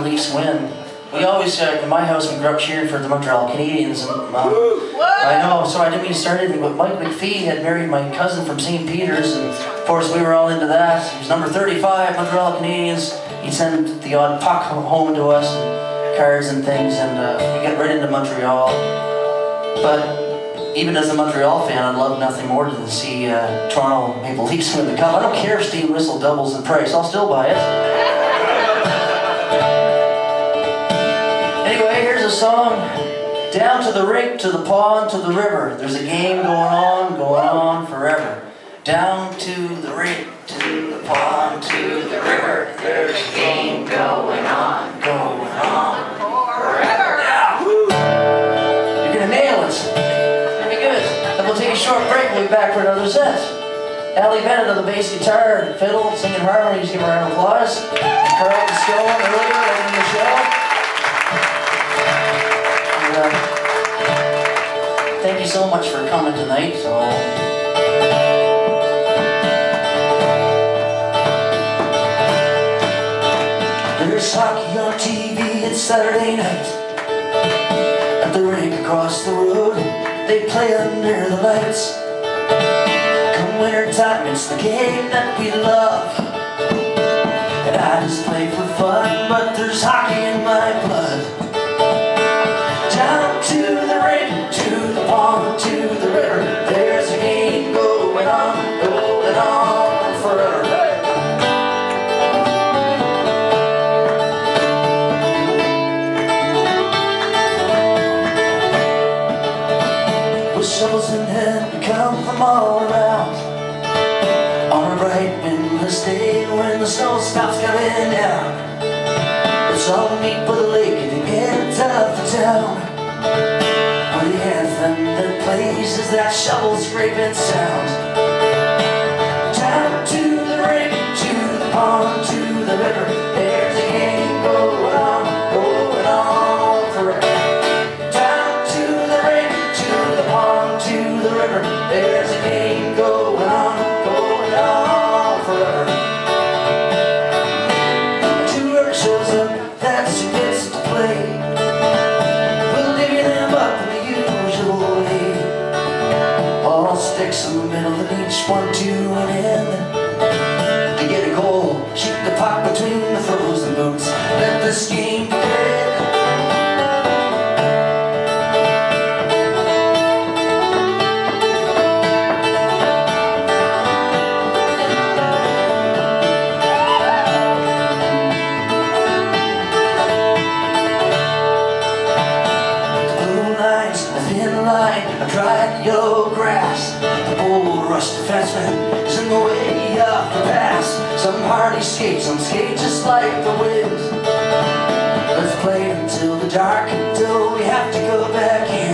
Leafs win. We always, uh, in my house, we grew up cheering for the Montreal Canadiens. And, um, I know, so I didn't mean to start anything, but Mike McPhee had married my cousin from St. Peter's, and of course we were all into that. He was number 35, Montreal Canadiens. He'd send the odd puck home to us, and cards and things, and uh, we get right into Montreal. But even as a Montreal fan, I'd love nothing more than to see uh, Toronto Maple Leafs win the cup. I don't care if Steve Whistle doubles the price, I'll still buy it. Anyway, here's a song. Down to the rink, to the pond, to the river. There's a game going on, going on forever. Down to the rink, to the pond, to the river. There's a game going on, going on forever. Yeah, woo! You're gonna nail it. Very good. And we'll take a short break. We'll be back for another set. Allie Bennett on the bass guitar and fiddle, singing harmonies. Give her a round of applause. Carlton Stone earlier in the show. So much for coming tonight. So. There's hockey on TV, it's Saturday night. At the rink across the road, they play under the lights. Come winter time, it's the game that we love. Shovels in hand, come from all around. On a bright windless day when the snow stops coming down. Let's all meet by the lake at the end of the town. The anthem that plays is that shovel scraping sound. Down to the rink, to the pond, to the river. There's a game going on, going on forever. Whoever shows up, that's who gets to play. We'll divvy them up the usual way. All sticks in the middle of each one, two, and in. To get a goal, shoot the puck between the frozen boots. Let this game yellow grass. The bold rush defenseman is in the way of the pass. Some hardy skate, some skate just like the wind. Let's play until the dark, until we have to go back in.